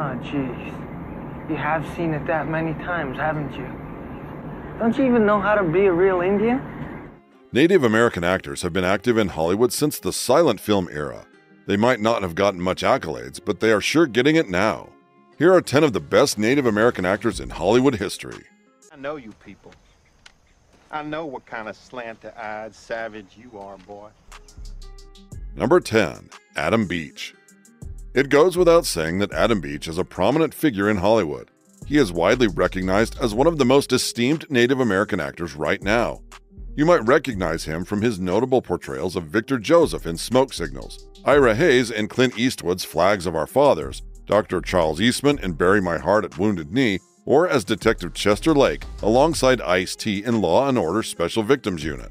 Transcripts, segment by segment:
Oh, jeez. You have seen it that many times, haven't you? Don't you even know how to be a real Indian? Native American actors have been active in Hollywood since the silent film era. They might not have gotten much accolades, but they are sure getting it now. Here are 10 of the best Native American actors in Hollywood history. I know you people. I know what kind of slanted eyed savage you are, boy. Number 10. Adam Beach. It goes without saying that Adam Beach is a prominent figure in Hollywood. He is widely recognized as one of the most esteemed Native American actors right now. You might recognize him from his notable portrayals of Victor Joseph in Smoke Signals, Ira Hayes in Clint Eastwood's Flags of Our Fathers, Dr. Charles Eastman in Bury My Heart at Wounded Knee, or as Detective Chester Lake alongside Ice T in Law and Order Special Victims Unit.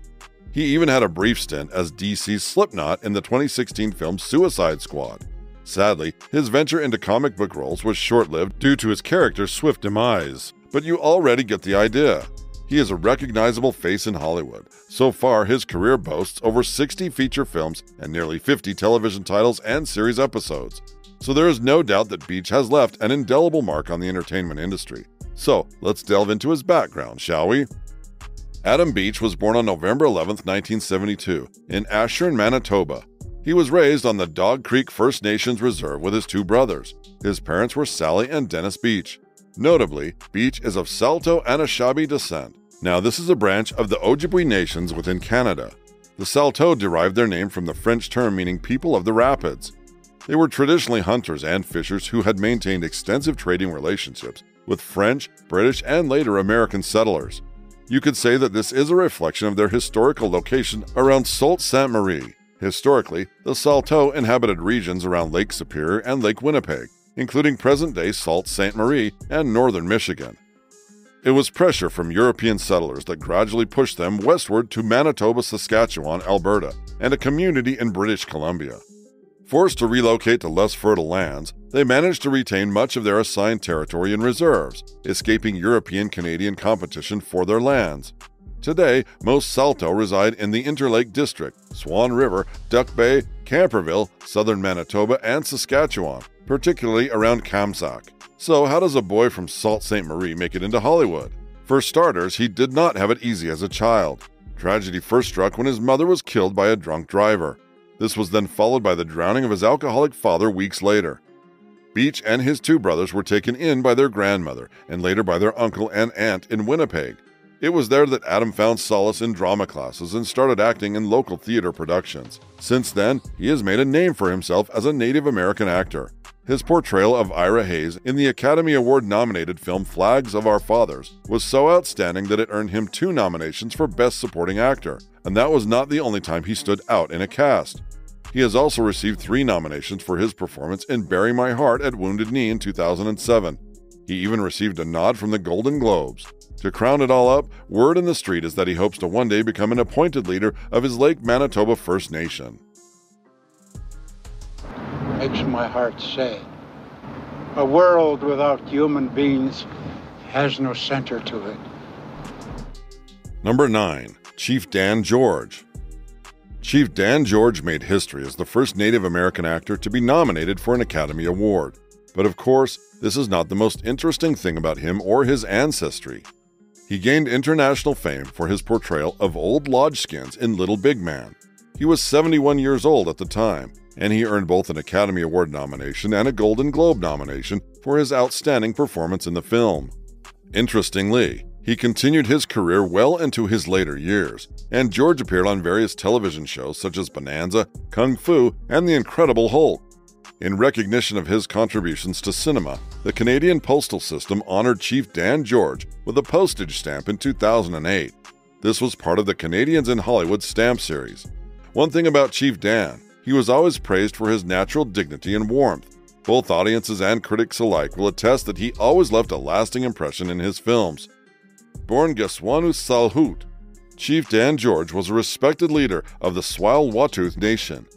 He even had a brief stint as DC's Slipknot in the 2016 film Suicide Squad. Sadly, his venture into comic book roles was short lived due to his character's swift demise, but you already get the idea. He is a recognizable face in Hollywood. So far, his career boasts over 60 feature films and nearly 50 television titles and series episodes so there is no doubt that Beach has left an indelible mark on the entertainment industry. So let's delve into his background, shall we? Adam Beach was born on November 11, 1972, in Ashern, Manitoba. He was raised on the Dog Creek First Nations Reserve with his two brothers. His parents were Sally and Dennis Beach. Notably, Beach is of Saulteaux Anishinaabe descent. Now, this is a branch of the Ojibwe nations within Canada. The Saulteaux derived their name from the French term meaning people of the rapids. They were traditionally hunters and fishers who had maintained extensive trading relationships with French, British, and later American settlers. You could say that this is a reflection of their historical location around Sault Ste. Marie. Historically, the Saulteaux inhabited regions around Lake Superior and Lake Winnipeg, including present day Sault Ste. Marie and northern Michigan. It was pressure from European settlers that gradually pushed them westward to Manitoba, Saskatchewan, Alberta, and a community in British Columbia. Forced to relocate to less fertile lands, they managed to retain much of their assigned territory and reserves, escaping European Canadian competition for their lands. Today, most Saulteaux reside in the Interlake District, Swan River, Duck Bay, Camperville, southern Manitoba, and Saskatchewan, particularly around Kamsack. So, how does a boy from Sault Ste. Marie make it into Hollywood? For starters, he did not have it easy as a child. Tragedy first struck when his mother was killed by a drunk driver. This was then followed by the drowning of his alcoholic father weeks later. Beach and his two brothers were taken in by their grandmother and later by their uncle and aunt in Winnipeg. It was there that Adam found solace in drama classes and started acting in local theater productions. Since then, he has made a name for himself as a Native American actor. His portrayal of Ira Hayes in the Academy Award nominated film Flags of Our Fathers was so outstanding that it earned him two nominations for Best Supporting Actor, and that was not the only time he stood out in a cast. He has also received three nominations for his performance in Bury My Heart at Wounded Knee in 2007. He even received a nod from the Golden Globes. To crown it all up, word in the street is that he hopes to one day become an appointed leader of his Lake Manitoba First Nation. Makes my heart sad. A world without human beings has no center to it. Number 9. Chief Dan George. Chief Dan George made history as the first Native American actor to be nominated for an Academy Award. But of course, this is not the most interesting thing about him or his ancestry. He gained international fame for his portrayal of Old Lodgeskins in Little Big Man. He was 71 years old at the time, and he earned both an Academy Award nomination and a Golden Globe nomination for his outstanding performance in the film. Interestingly, he continued his career well into his later years, and George appeared on various television shows such as Bonanza, Kung Fu, and The Incredible Hulk. In recognition of his contributions to cinema, the Canadian Postal System honored Chief Dan George with a postage stamp in 2008. This was part of the Canadians in Hollywood stamp series. One thing about Chief Dan, he was always praised for his natural dignity and warmth. Both audiences and critics alike will attest that he always left a lasting impression in his films born Geswanu Salhoot. Chief Dan George was a respected leader of the Tsleil-Waututh Nation.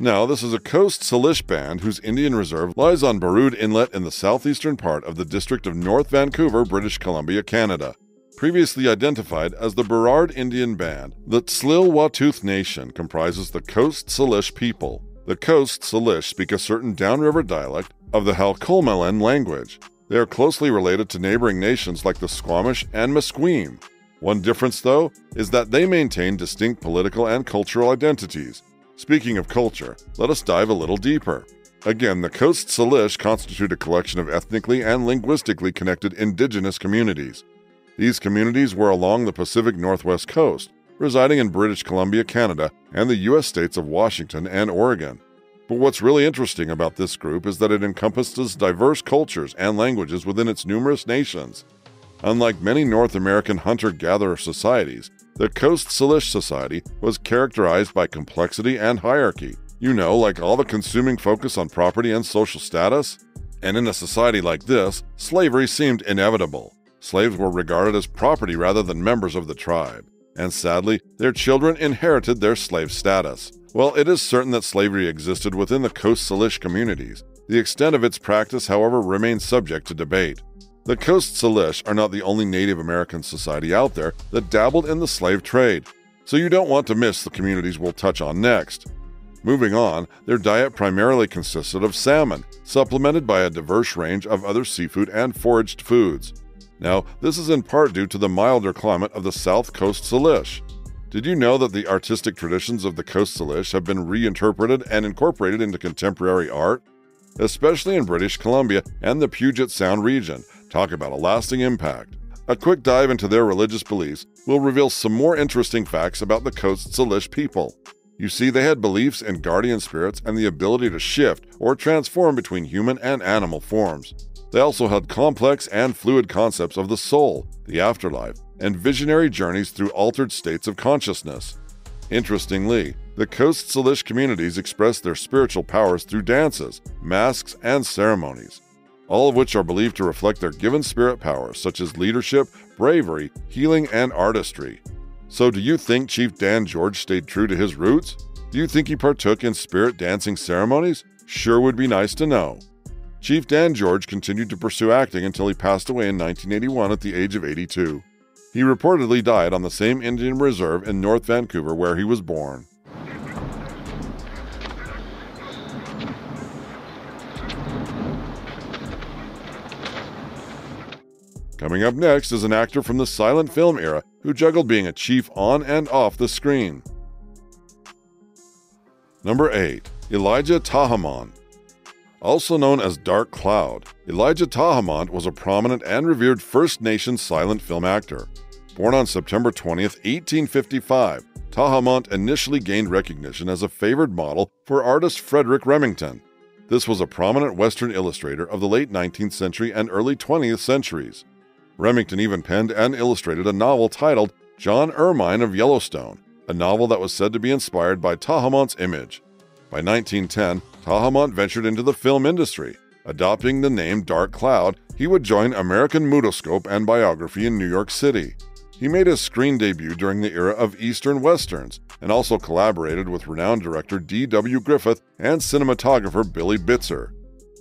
Now, this is a Coast Salish band whose Indian reserve lies on Burrard Inlet in the southeastern part of the district of North Vancouver, British Columbia, Canada. Previously identified as the Burrard Indian Band, the Tsleil-Waututh Nation comprises the Coast Salish people. The Coast Salish speak a certain downriver dialect of the Halkomelem language. They are closely related to neighboring nations like the Squamish and Musqueam. One difference, though, is that they maintain distinct political and cultural identities. Speaking of culture, let us dive a little deeper. Again, the Coast Salish constitute a collection of ethnically and linguistically connected indigenous communities. These communities were along the Pacific Northwest coast, residing in British Columbia, Canada, and the U.S. states of Washington and Oregon. But what's really interesting about this group is that it encompasses diverse cultures and languages within its numerous nations. Unlike many North American hunter gatherer societies, the Coast Salish Society was characterized by complexity and hierarchy. You know, like all the consuming focus on property and social status? And in a society like this, slavery seemed inevitable. Slaves were regarded as property rather than members of the tribe and sadly, their children inherited their slave status. While it is certain that slavery existed within the Coast Salish communities, the extent of its practice, however, remains subject to debate. The Coast Salish are not the only Native American society out there that dabbled in the slave trade, so you don't want to miss the communities we'll touch on next. Moving on, their diet primarily consisted of salmon, supplemented by a diverse range of other seafood and foraged foods. Now, this is in part due to the milder climate of the South Coast Salish. Did you know that the artistic traditions of the Coast Salish have been reinterpreted and incorporated into contemporary art? Especially in British Columbia and the Puget Sound region. Talk about a lasting impact. A quick dive into their religious beliefs will reveal some more interesting facts about the Coast Salish people. You see, they had beliefs in guardian spirits and the ability to shift or transform between human and animal forms. They also held complex and fluid concepts of the soul, the afterlife, and visionary journeys through altered states of consciousness. Interestingly, the Coast Salish communities express their spiritual powers through dances, masks, and ceremonies, all of which are believed to reflect their given spirit powers such as leadership, bravery, healing, and artistry. So, do you think Chief Dan George stayed true to his roots? Do you think he partook in spirit dancing ceremonies? Sure would be nice to know. Chief Dan George continued to pursue acting until he passed away in 1981 at the age of 82. He reportedly died on the same Indian reserve in North Vancouver where he was born. Coming up next is an actor from the silent film era who juggled being a chief on and off the screen. Number 8. Elijah Tahamont also known as Dark Cloud, Elijah Tahamont was a prominent and revered First Nation silent film actor. Born on September 20, 1855, Tahamont initially gained recognition as a favored model for artist Frederick Remington. This was a prominent Western illustrator of the late 19th century and early 20th centuries. Remington even penned and illustrated a novel titled John Ermine of Yellowstone, a novel that was said to be inspired by Tahamont's image. By 1910, Tahamont ventured into the film industry. Adopting the name Dark Cloud, he would join American Mutoscope and Biography in New York City. He made his screen debut during the era of Eastern Westerns and also collaborated with renowned director D.W. Griffith and cinematographer Billy Bitzer.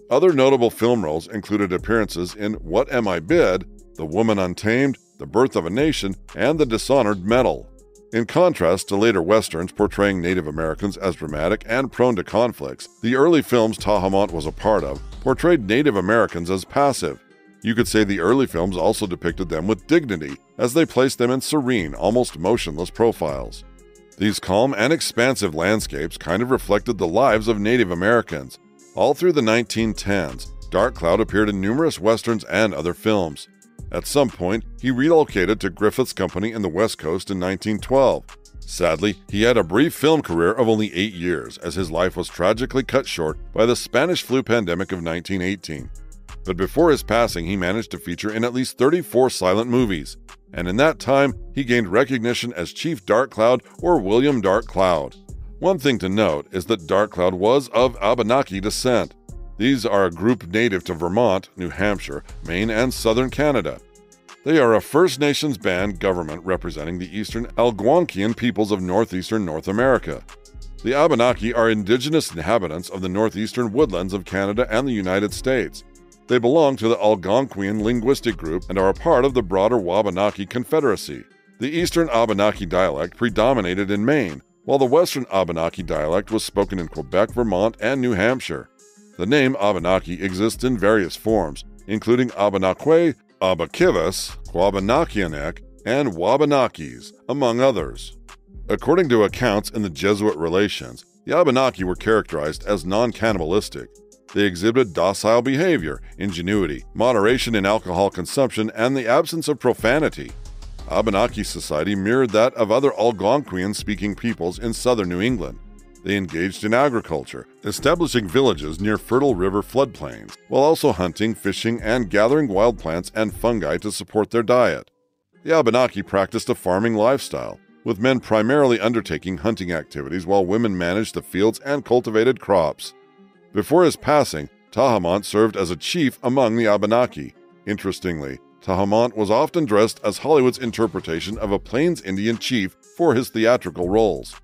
Other notable film roles included appearances in What Am I Bid, The Woman Untamed, The Birth of a Nation, and The Dishonored Medal. In contrast to later westerns portraying Native Americans as dramatic and prone to conflicts, the early films Tahamont was a part of portrayed Native Americans as passive. You could say the early films also depicted them with dignity, as they placed them in serene, almost motionless profiles. These calm and expansive landscapes kind of reflected the lives of Native Americans. All through the 1910s, Dark Cloud appeared in numerous westerns and other films. At some point, he relocated to Griffith's company in the West Coast in 1912. Sadly, he had a brief film career of only eight years, as his life was tragically cut short by the Spanish flu pandemic of 1918. But before his passing, he managed to feature in at least 34 silent movies, and in that time, he gained recognition as Chief Dark Cloud or William Dark Cloud. One thing to note is that Dark Cloud was of Abenaki descent, these are a group native to Vermont, New Hampshire, Maine, and southern Canada. They are a First Nations band government representing the eastern Algonquian peoples of northeastern North America. The Abenaki are indigenous inhabitants of the northeastern woodlands of Canada and the United States. They belong to the Algonquian linguistic group and are a part of the broader Wabanaki Confederacy. The Eastern Abenaki dialect predominated in Maine, while the Western Abenaki dialect was spoken in Quebec, Vermont, and New Hampshire. The name Abenaki exists in various forms, including Abenakwe, Abakivas, Quabanakianek, and Wabanakis, among others. According to accounts in the Jesuit Relations, the Abenaki were characterized as non cannibalistic. They exhibited docile behavior, ingenuity, moderation in alcohol consumption, and the absence of profanity. Abenaki society mirrored that of other Algonquian speaking peoples in southern New England. They engaged in agriculture, establishing villages near fertile river floodplains, while also hunting, fishing, and gathering wild plants and fungi to support their diet. The Abenaki practiced a farming lifestyle, with men primarily undertaking hunting activities while women managed the fields and cultivated crops. Before his passing, Tahamont served as a chief among the Abenaki. Interestingly, Tahamont was often dressed as Hollywood's interpretation of a Plains Indian chief for his theatrical roles.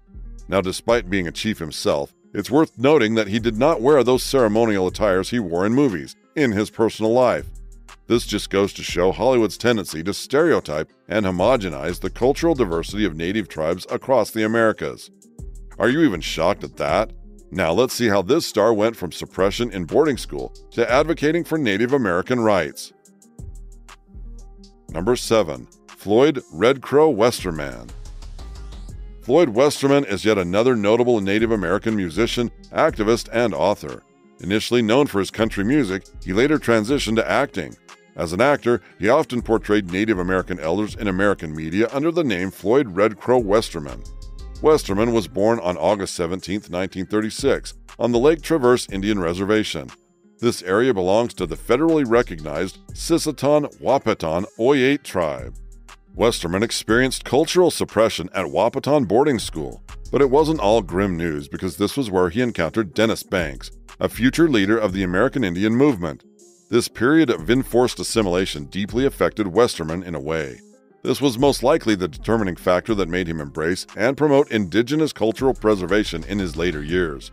Now, despite being a chief himself, it's worth noting that he did not wear those ceremonial attires he wore in movies in his personal life. This just goes to show Hollywood's tendency to stereotype and homogenize the cultural diversity of native tribes across the Americas. Are you even shocked at that? Now let's see how this star went from suppression in boarding school to advocating for Native American rights. Number 7. Floyd Red Crow Westerman. Floyd Westerman is yet another notable Native American musician, activist, and author. Initially known for his country music, he later transitioned to acting. As an actor, he often portrayed Native American elders in American media under the name Floyd Red Crow Westerman. Westerman was born on August 17, 1936, on the Lake Traverse Indian Reservation. This area belongs to the federally recognized Sisseton Wahpeton Oyate tribe. Westerman experienced cultural suppression at Wahpeton boarding school, but it wasn't all grim news because this was where he encountered Dennis Banks, a future leader of the American Indian movement. This period of enforced assimilation deeply affected Westerman in a way. This was most likely the determining factor that made him embrace and promote indigenous cultural preservation in his later years.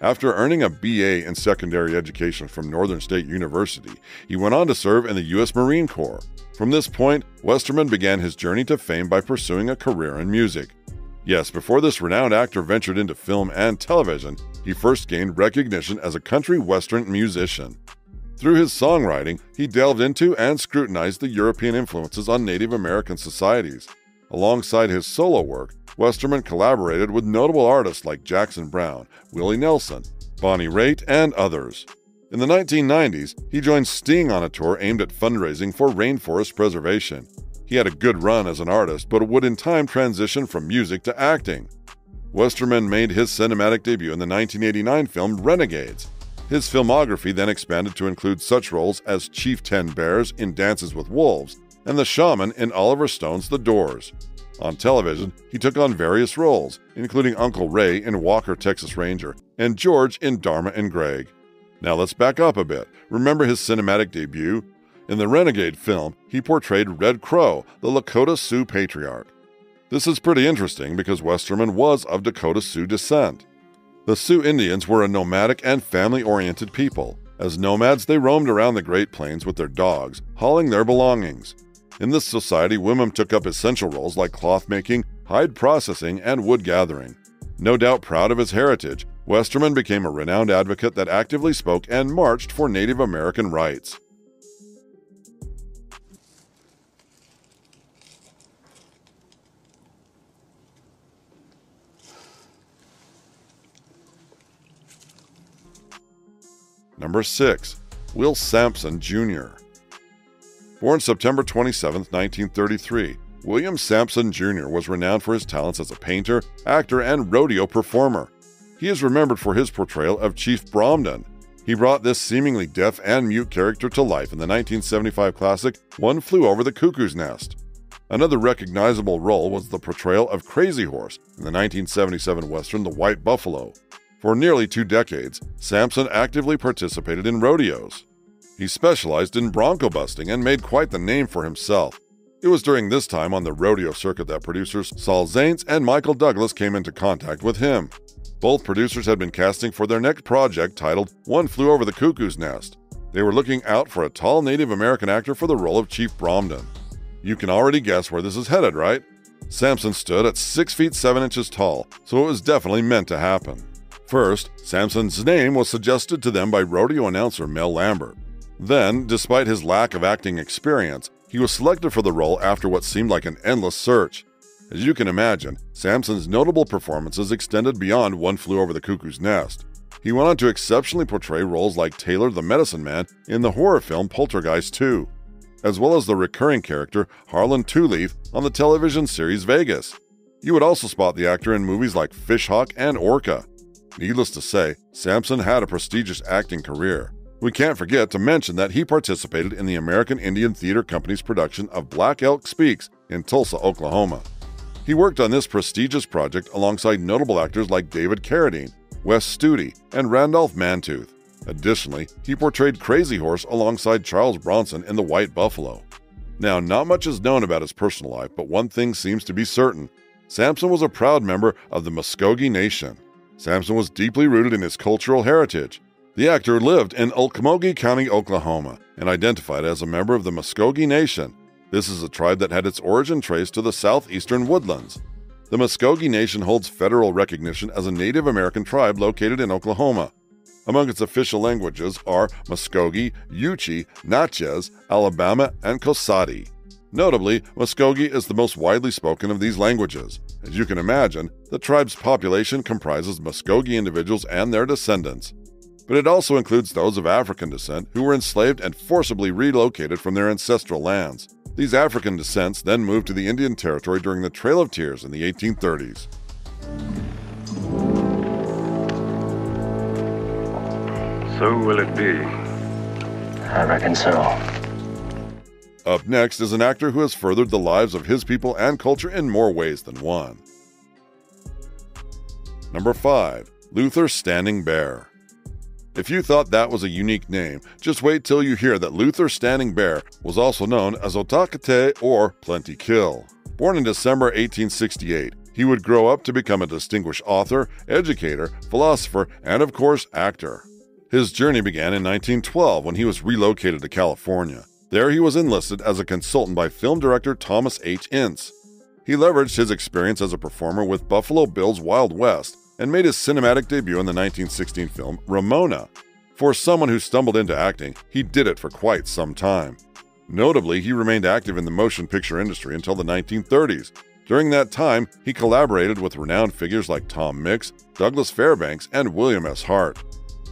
After earning a BA in secondary education from Northern State University, he went on to serve in the U.S. Marine Corps. From this point, Westerman began his journey to fame by pursuing a career in music. Yes, before this renowned actor ventured into film and television, he first gained recognition as a country western musician. Through his songwriting, he delved into and scrutinized the European influences on Native American societies. Alongside his solo work, Westerman collaborated with notable artists like Jackson Browne, Willie Nelson, Bonnie Raitt, and others. In the 1990s, he joined Sting on a tour aimed at fundraising for rainforest preservation. He had a good run as an artist, but would in time transition from music to acting. Westerman made his cinematic debut in the 1989 film Renegades. His filmography then expanded to include such roles as Chief Ten Bears in Dances with Wolves and the shaman in Oliver Stone's The Doors. On television, he took on various roles, including Uncle Ray in Walker, Texas Ranger, and George in Dharma and Greg. Now let's back up a bit. Remember his cinematic debut? In the Renegade film, he portrayed Red Crow, the Lakota Sioux patriarch. This is pretty interesting because Westerman was of Dakota Sioux descent. The Sioux Indians were a nomadic and family oriented people. As nomads, they roamed around the Great Plains with their dogs, hauling their belongings. In this society, women took up essential roles like cloth making, hide processing, and wood gathering. No doubt proud of his heritage, Westerman became a renowned advocate that actively spoke and marched for Native American rights. Number 6. Will Sampson Jr. Born September 27, 1933, William Sampson Jr. was renowned for his talents as a painter, actor, and rodeo performer. He is remembered for his portrayal of Chief Bromden. He brought this seemingly deaf and mute character to life in the 1975 classic One Flew Over the Cuckoo's Nest. Another recognizable role was the portrayal of Crazy Horse in the 1977 western The White Buffalo. For nearly two decades, Sampson actively participated in rodeos. He specialized in bronco busting and made quite the name for himself. It was during this time on the rodeo circuit that producers Saul Zaentz and Michael Douglas came into contact with him. Both producers had been casting for their next project titled One Flew Over the Cuckoo's Nest. They were looking out for a tall Native American actor for the role of Chief Bromden. You can already guess where this is headed, right? Sampson stood at 6 feet 7 inches tall, so it was definitely meant to happen. First, Sampson's name was suggested to them by rodeo announcer Mel Lambert. Then, despite his lack of acting experience, he was selected for the role after what seemed like an endless search. As you can imagine, Sampson's notable performances extended beyond One Flew Over the Cuckoo's Nest. He went on to exceptionally portray roles like Taylor the Medicine Man in the horror film Poltergeist 2, as well as the recurring character Harlan Leaf on the television series Vegas. You would also spot the actor in movies like Fishhawk and Orca. Needless to say, Sampson had a prestigious acting career. We can't forget to mention that he participated in the American Indian Theater Company's production of Black Elk Speaks in Tulsa, Oklahoma. He worked on this prestigious project alongside notable actors like David Carradine, Wes Studi, and Randolph Mantooth. Additionally, he portrayed Crazy Horse alongside Charles Bronson in The White Buffalo. Now, not much is known about his personal life, but one thing seems to be certain Sampson was a proud member of the Muskogee Nation. Sampson was deeply rooted in his cultural heritage. The actor lived in Okmulgee County, Oklahoma, and identified as a member of the Muskogee Nation. This is a tribe that had its origin traced to the southeastern woodlands. The Muskogee Nation holds federal recognition as a Native American tribe located in Oklahoma. Among its official languages are Muskogee, Yuchi, Natchez, Alabama, and Koasati. Notably, Muskogee is the most widely spoken of these languages. As you can imagine, the tribe's population comprises Muskogee individuals and their descendants. But it also includes those of African descent who were enslaved and forcibly relocated from their ancestral lands. These African descents then moved to the Indian Territory during the Trail of Tears in the 1830s. So will it be. I reckon so. Up next is an actor who has furthered the lives of his people and culture in more ways than one. Number 5. Luther Standing Bear. If you thought that was a unique name, just wait till you hear that Luther Standing Bear was also known as Otakate or Plenty Kill. Born in December 1868, he would grow up to become a distinguished author, educator, philosopher, and of course, actor. His journey began in 1912 when he was relocated to California. There, he was enlisted as a consultant by film director Thomas H. Ince. He leveraged his experience as a performer with Buffalo Bill's Wild West and made his cinematic debut in the 1916 film Ramona. For someone who stumbled into acting, he did it for quite some time. Notably, he remained active in the motion picture industry until the 1930s. During that time, he collaborated with renowned figures like Tom Mix, Douglas Fairbanks, and William S. Hart.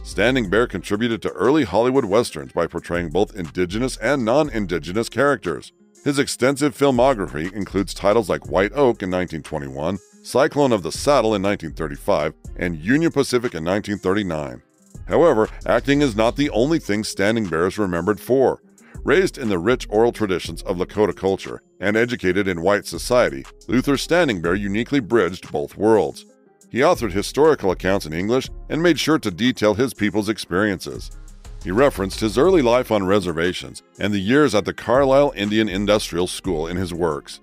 Standing Bear contributed to early Hollywood westerns by portraying both indigenous and non indigenous characters. His extensive filmography includes titles like White Oak in 1921, Cyclone of the Saddle in 1935, and Union Pacific in 1939. However, acting is not the only thing Standing Bear is remembered for. Raised in the rich oral traditions of Lakota culture and educated in white society, Luther Standing Bear uniquely bridged both worlds. He authored historical accounts in English and made sure to detail his people's experiences. He referenced his early life on reservations and the years at the Carlisle Indian Industrial School in his works.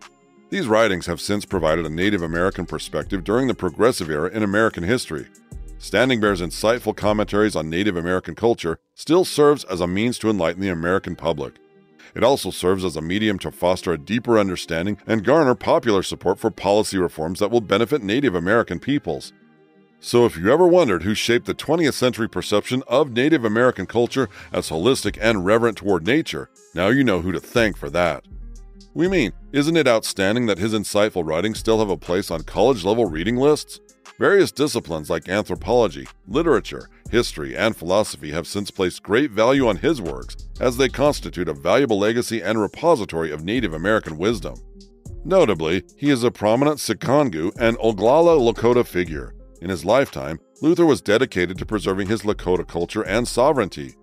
These writings have since provided a Native American perspective during the Progressive Era in American history. Standing Bear's insightful commentaries on Native American culture still serves as a means to enlighten the American public. It also serves as a medium to foster a deeper understanding and garner popular support for policy reforms that will benefit Native American peoples. So, if you ever wondered who shaped the 20th century perception of Native American culture as holistic and reverent toward nature, now you know who to thank for that. We mean, isn't it outstanding that his insightful writings still have a place on college level reading lists? Various disciplines like anthropology, literature, history, and philosophy have since placed great value on his works, as they constitute a valuable legacy and repository of Native American wisdom. Notably, he is a prominent Sicangu and Oglala Lakota figure. In his lifetime, Luther was dedicated to preserving his Lakota culture and sovereignty.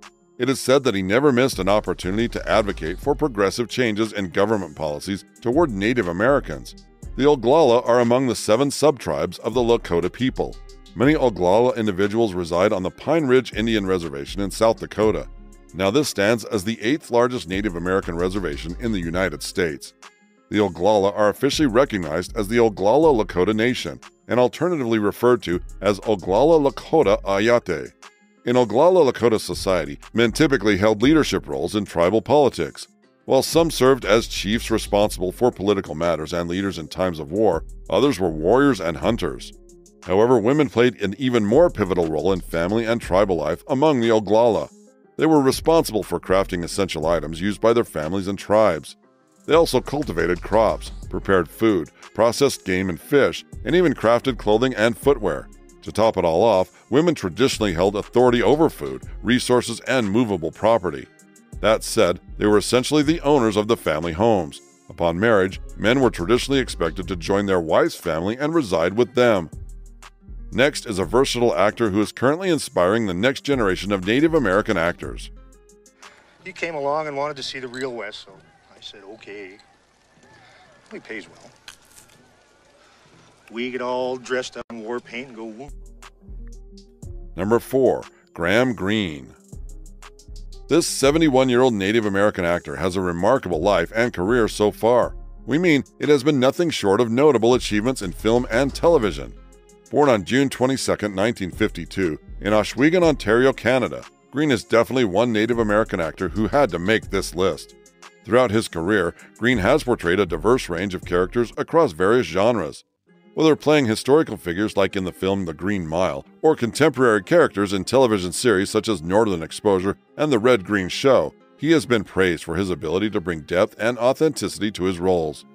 It is said that he never missed an opportunity to advocate for progressive changes in government policies toward Native Americans, the Oglala are among the seven subtribes of the Lakota people. Many Oglala individuals reside on the Pine Ridge Indian Reservation in South Dakota. Now, this stands as the eighth largest Native American reservation in the United States. The Oglala are officially recognized as the Oglala Lakota Nation and alternatively referred to as Oglala Lakota Ayate. In Oglala Lakota society, men typically held leadership roles in tribal politics. While some served as chiefs responsible for political matters and leaders in times of war, others were warriors and hunters. However, women played an even more pivotal role in family and tribal life among the Oglala. They were responsible for crafting essential items used by their families and tribes. They also cultivated crops, prepared food, processed game and fish, and even crafted clothing and footwear. To top it all off, women traditionally held authority over food, resources, and movable property. That said, they were essentially the owners of the family homes. Upon marriage, men were traditionally expected to join their wife's family and reside with them. Next is a versatile actor who is currently inspiring the next generation of Native American actors. He came along and wanted to see the real West, so I said, okay. He pays well. We get all dressed up in war paint and go whoop. Number 4. Graham Greene. This 71 year old Native American actor has a remarkable life and career so far. We mean it has been nothing short of notable achievements in film and television. Born on June 22, 1952, in Ohsweken, Ontario, Canada, Greene is definitely one Native American actor who had to make this list. Throughout his career, Greene has portrayed a diverse range of characters across various genres. Whether playing historical figures like in the film The Green Mile, or contemporary characters in television series such as Northern Exposure and The Red Green Show, he has been praised for his ability to bring depth and authenticity to his roles.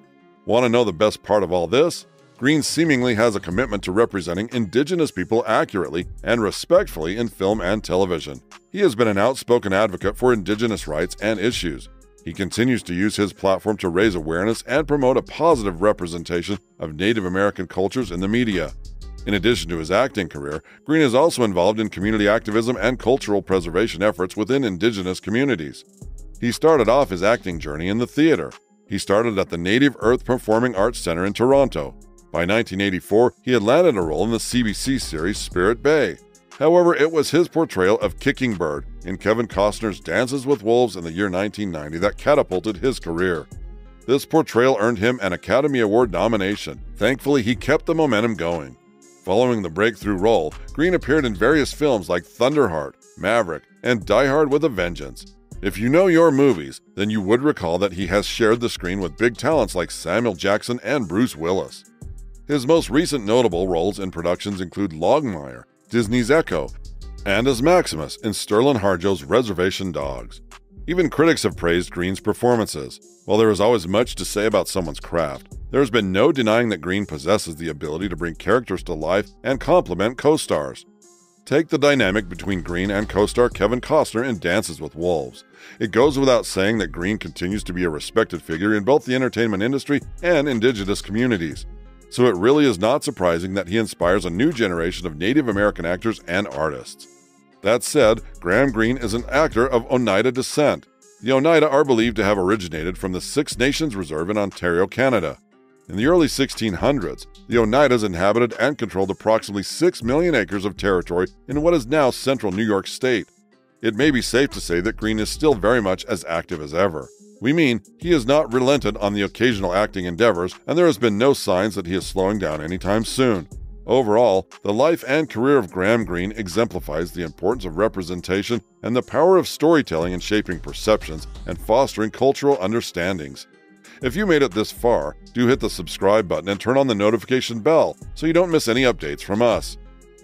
Want to know the best part of all this? Greene seemingly has a commitment to representing Indigenous people accurately and respectfully in film and television. He has been an outspoken advocate for Indigenous rights and issues, he continues to use his platform to raise awareness and promote a positive representation of Native American cultures in the media. In addition to his acting career, Greene is also involved in community activism and cultural preservation efforts within Indigenous communities. He started off his acting journey in the theater. He started at the Native Earth Performing Arts Center in Toronto. By 1984, he had landed a role in the CBC series Spirit Bay. However, it was his portrayal of Kicking Bird in Kevin Costner's Dances with Wolves in the year 1990 that catapulted his career. This portrayal earned him an Academy Award nomination. Thankfully, he kept the momentum going. Following the breakthrough role, Greene appeared in various films like Thunderheart, Maverick, and Die Hard with a Vengeance. If you know your movies, then you would recall that he has shared the screen with big talents like Samuel Jackson and Bruce Willis. His most recent notable roles in productions include Longmire, Disney's Echo, and as Maximus in Sterlin Harjo's Reservation Dogs. Even critics have praised Greene's performances. While there is always much to say about someone's craft, there has been no denying that Greene possesses the ability to bring characters to life and complement co stars. Take the dynamic between Greene and co star Kevin Costner in Dances with Wolves. It goes without saying that Greene continues to be a respected figure in both the entertainment industry and indigenous communities so it really is not surprising that he inspires a new generation of Native American actors and artists. That said, Graham Greene is an actor of Oneida descent. The Oneida are believed to have originated from the Six Nations Reserve in Ontario, Canada. In the early 1600s, the Oneidas inhabited and controlled approximately 6 million acres of territory in what is now central New York State. It may be safe to say that Greene is still very much as active as ever. We mean he has not relented on the occasional acting endeavors, and there has been no signs that he is slowing down anytime soon. Overall, the life and career of Graham Greene exemplifies the importance of representation and the power of storytelling in shaping perceptions and fostering cultural understandings. If you made it this far, do hit the subscribe button and turn on the notification bell so you don't miss any updates from us.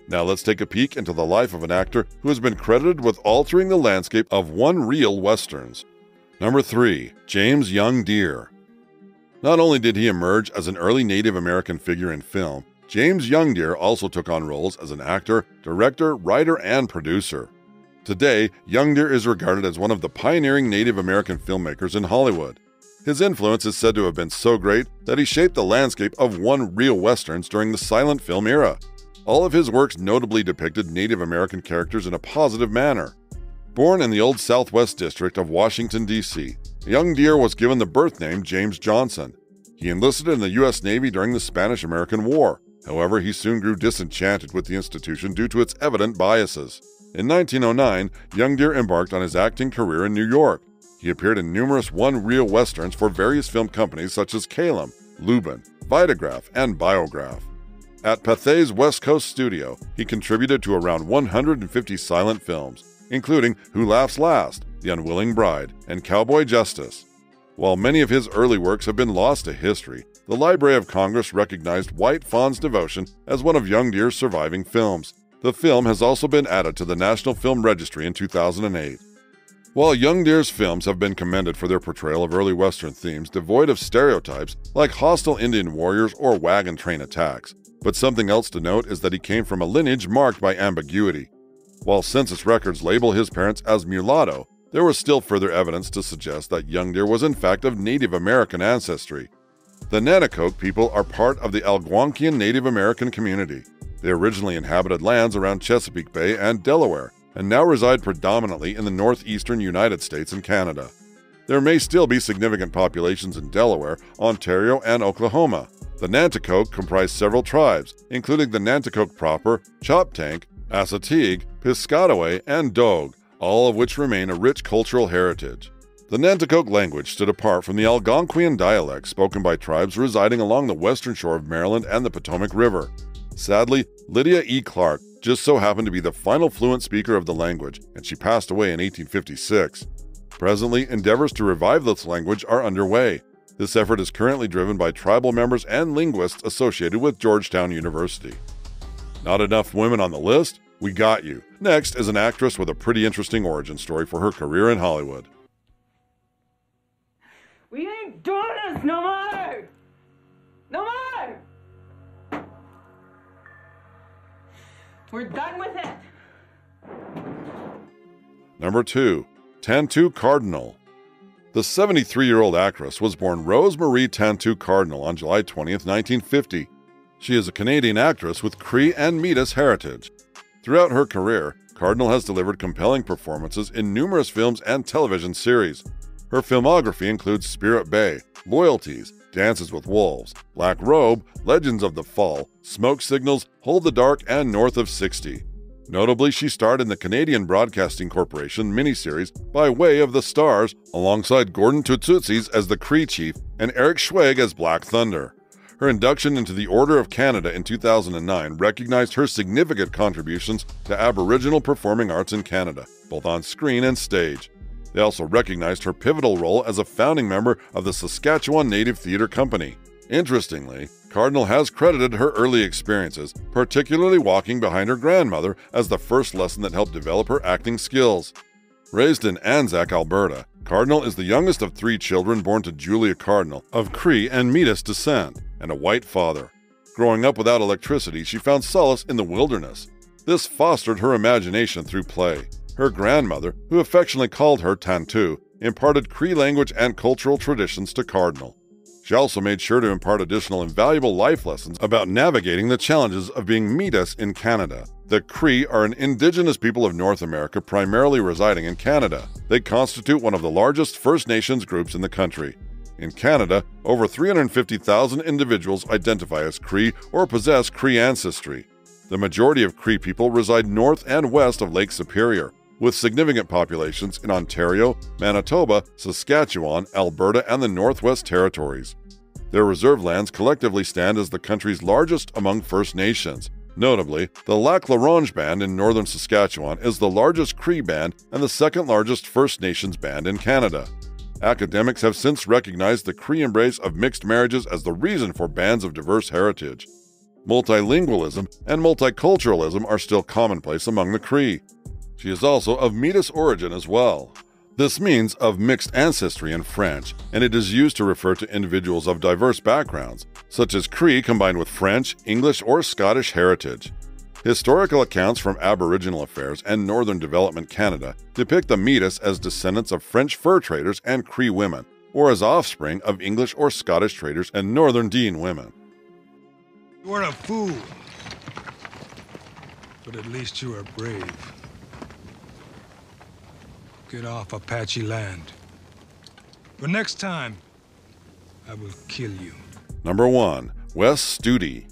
Now let's take a peek into the life of an actor who has been credited with altering the landscape of one reel westerns. Number 3. James Young Deer. Not only did he emerge as an early Native American figure in film, James Young Deer also took on roles as an actor, director, writer, and producer. Today, Young Deer is regarded as one of the pioneering Native American filmmakers in Hollywood. His influence is said to have been so great that he shaped the landscape of one reel westerns during the silent film era. All of his works notably depicted Native American characters in a positive manner. Born in the old Southwest District of Washington, D.C., young Deer was given the birth name James Johnson. He enlisted in the U.S. Navy during the Spanish American War. However, he soon grew disenchanted with the institution due to its evident biases. In 1909, Young Deer embarked on his acting career in New York. He appeared in numerous one reel westerns for various film companies such as Kalem, Lubin, Vitagraph, and Biograph. At Pathé's West Coast studio, he contributed to around 150 silent films, including Who Laughs Last, The Unwilling Bride, and Cowboy Justice. While many of his early works have been lost to history, the Library of Congress recognized White Fawn's Devotion as one of Young Deer's surviving films. The film has also been added to the National Film Registry in 2008. While Young Deer's films have been commended for their portrayal of early Western themes devoid of stereotypes like hostile Indian warriors or wagon train attacks, but something else to note is that he came from a lineage marked by ambiguity. While census records label his parents as mulatto, there was still further evidence to suggest that Young Deer was in fact of Native American ancestry. The Nanticoke people are part of the Algonquian Native American community. They originally inhabited lands around Chesapeake Bay and Delaware, and now reside predominantly in the northeastern United States and Canada. There may still be significant populations in Delaware, Ontario, and Oklahoma. The Nanticoke comprise several tribes, including the Nanticoke proper, Choptank, Assateague, Piscataway, and Dogue, all of which remain a rich cultural heritage. The Nanticoke language stood apart from the Algonquian dialect spoken by tribes residing along the western shore of Maryland and the Potomac River. Sadly, Lydia E. Clark just so happened to be the final fluent speaker of the language, and she passed away in 1856. Presently, endeavors to revive this language are underway. This effort is currently driven by tribal members and linguists associated with Georgetown University. Not enough women on the list? We got you. Next is an actress with a pretty interesting origin story for her career in Hollywood. We ain't doing this no more! No more! We're done with it! Number 2. Tantoo Cardinal. The 73 year old actress was born Rose Marie Tantoo Cardinal on July 20, 1950. She is a Canadian actress with Cree and Metis heritage. Throughout her career, Cardinal has delivered compelling performances in numerous films and television series. Her filmography includes Spirit Bay, Loyalties, Dances with Wolves, Black Robe, Legends of the Fall, Smoke Signals, Hold the Dark, and North of 60. Notably, she starred in the Canadian Broadcasting Corporation miniseries By Way of the Stars, alongside Gordon Tootoosis as the Cree Chief and Eric Schweig as Black Thunder. Her induction into the Order of Canada in 2009 recognized her significant contributions to Aboriginal performing arts in Canada, both on screen and stage. They also recognized her pivotal role as a founding member of the Saskatchewan Native Theatre Company. Interestingly, Cardinal has credited her early experiences, particularly walking behind her grandmother, as the first lesson that helped develop her acting skills. Raised in Anzac, Alberta, Cardinal is the youngest of three children born to Julia Cardinal, of Cree and Metis descent, and a white father. Growing up without electricity, she found solace in the wilderness. This fostered her imagination through play. Her grandmother, who affectionately called her Tantoo, imparted Cree language and cultural traditions to Cardinal. She also made sure to impart additional invaluable life lessons about navigating the challenges of being Metis in Canada. The Cree are an indigenous people of North America primarily residing in Canada. They constitute one of the largest First Nations groups in the country. In Canada, over 350,000 individuals identify as Cree or possess Cree ancestry. The majority of Cree people reside north and west of Lake Superior, with significant populations in Ontario, Manitoba, Saskatchewan, Alberta, and the Northwest Territories. Their reserve lands collectively stand as the country's largest among First Nations. Notably, the Lac La Ronge Band in northern Saskatchewan is the largest Cree band and the second largest First Nations band in Canada. Academics have since recognized the Cree embrace of mixed marriages as the reason for bands of diverse heritage. Multilingualism and multiculturalism are still commonplace among the Cree. She is also of Metis origin as well. This means of mixed ancestry in French, and it is used to refer to individuals of diverse backgrounds, such as Cree combined with French, English, or Scottish heritage. Historical accounts from Aboriginal Affairs and Northern Development Canada depict the Metis as descendants of French fur traders and Cree women, or as offspring of English or Scottish traders and Northern Dene women. You are a fool. But at least you are brave. Get off Apache land. But next time, I will kill you. Number 1. Wes Studi.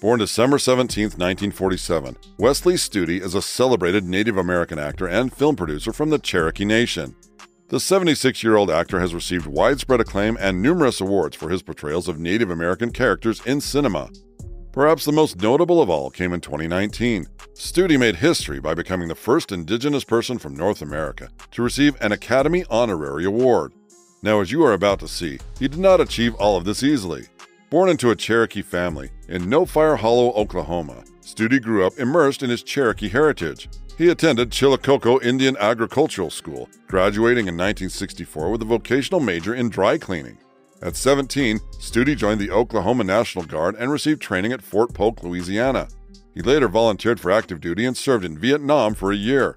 Born December 17, 1947, Wesley Studi is a celebrated Native American actor and film producer from the Cherokee Nation. The 76 year old actor has received widespread acclaim and numerous awards for his portrayals of Native American characters in cinema. Perhaps the most notable of all came in 2019. Studi made history by becoming the first Indigenous person from North America to receive an Academy Honorary Award. Now, as you are about to see, he did not achieve all of this easily. Born into a Cherokee family in No Fire Hollow, Oklahoma, Studi grew up immersed in his Cherokee heritage. He attended Chilocco Indian Agricultural School, graduating in 1964 with a vocational major in dry cleaning. At 17, Studi joined the Oklahoma National Guard and received training at Fort Polk, Louisiana. He later volunteered for active duty and served in Vietnam for a year.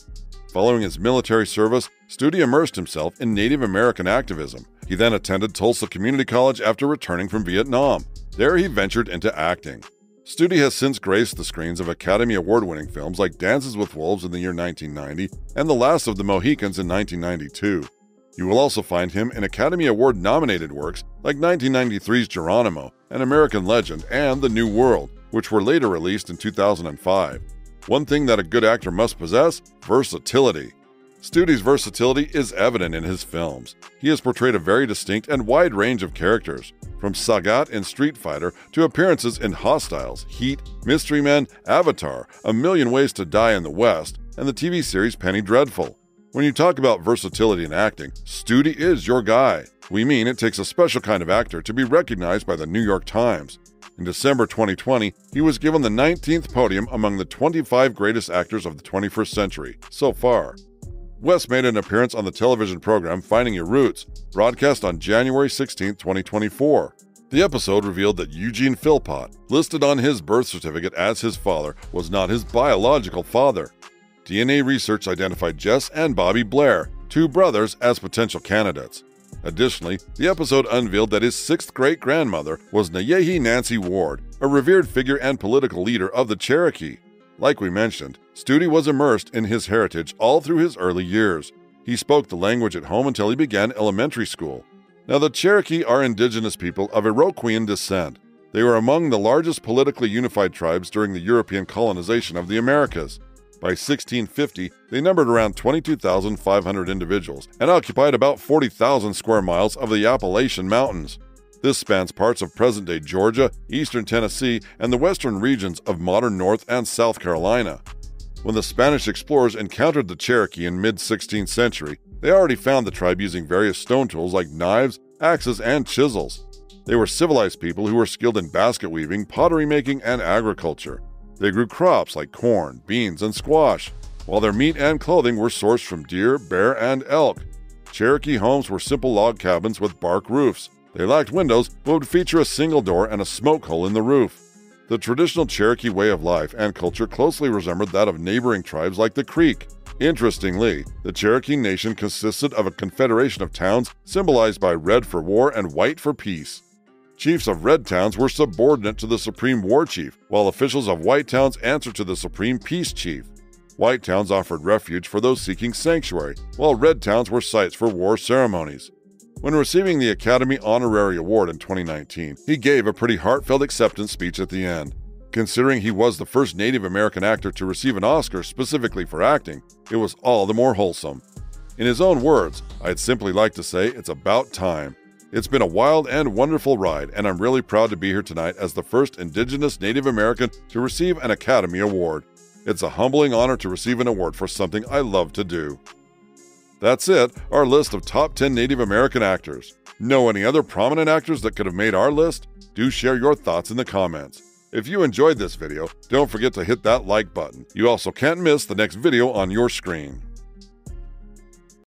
Following his military service, Studi immersed himself in Native American activism. He then attended Tulsa Community College after returning from Vietnam. There he ventured into acting. Studi has since graced the screens of Academy Award winning films like Dances with Wolves in the year 1990 and The Last of the Mohicans in 1992. You will also find him in Academy Award nominated works like 1993's Geronimo, An American Legend, and The New World, which were later released in 2005. One thing that a good actor must possess versatility. Studi's versatility is evident in his films. He has portrayed a very distinct and wide range of characters, from Sagat in Street Fighter to appearances in Hostiles, Heat, Mystery Men, Avatar, A Million Ways to Die in the West, and the TV series Penny Dreadful. When you talk about versatility in acting, Studi is your guy. We mean it takes a special kind of actor to be recognized by the New York Times. In December 2020, he was given the 19th podium among the 25 greatest actors of the 21st century so far. Wes made an appearance on the television program Finding Your Roots, broadcast on January 16, 2024. The episode revealed that Eugene Philpott, listed on his birth certificate as his father, was not his biological father. DNA research identified Jess and Bobby Blair, two brothers, as potential candidates. Additionally, the episode unveiled that his sixth great grandmother was Nayehi Nancy Ward, a revered figure and political leader of the Cherokee. Like we mentioned, Studi was immersed in his heritage all through his early years. He spoke the language at home until he began elementary school. Now, the Cherokee are indigenous people of Iroquoian descent. They were among the largest politically unified tribes during the European colonization of the Americas. By 1650, they numbered around 22,500 individuals and occupied about 40,000 square miles of the Appalachian Mountains. This spans parts of present day Georgia, eastern Tennessee, and the western regions of modern North and South Carolina. When the Spanish explorers encountered the Cherokee in mid 16th century, they already found the tribe using various stone tools like knives, axes, and chisels. They were civilized people who were skilled in basket weaving, pottery making, and agriculture. They grew crops like corn, beans, and squash, while their meat and clothing were sourced from deer, bear, and elk. Cherokee homes were simple log cabins with bark roofs. They lacked windows, but would feature a single door and a smoke hole in the roof. The traditional Cherokee way of life and culture closely resembled that of neighboring tribes like the Creek. Interestingly, the Cherokee Nation consisted of a confederation of towns symbolized by red for war and white for peace. Chiefs of red towns were subordinate to the Supreme War Chief, while officials of white towns answered to the Supreme Peace Chief. White towns offered refuge for those seeking sanctuary, while red towns were sites for war ceremonies. When receiving the Academy Honorary Award in 2019, he gave a pretty heartfelt acceptance speech at the end. Considering he was the first Native American actor to receive an Oscar specifically for acting, it was all the more wholesome. In his own words, I'd simply like to say it's about time. It's been a wild and wonderful ride, and I'm really proud to be here tonight as the first Indigenous Native American to receive an Academy Award. It's a humbling honor to receive an award for something I love to do. That's it, our list of top 10 Native American actors. Know any other prominent actors that could have made our list? Do share your thoughts in the comments. If you enjoyed this video, don't forget to hit that like button. You also can't miss the next video on your screen.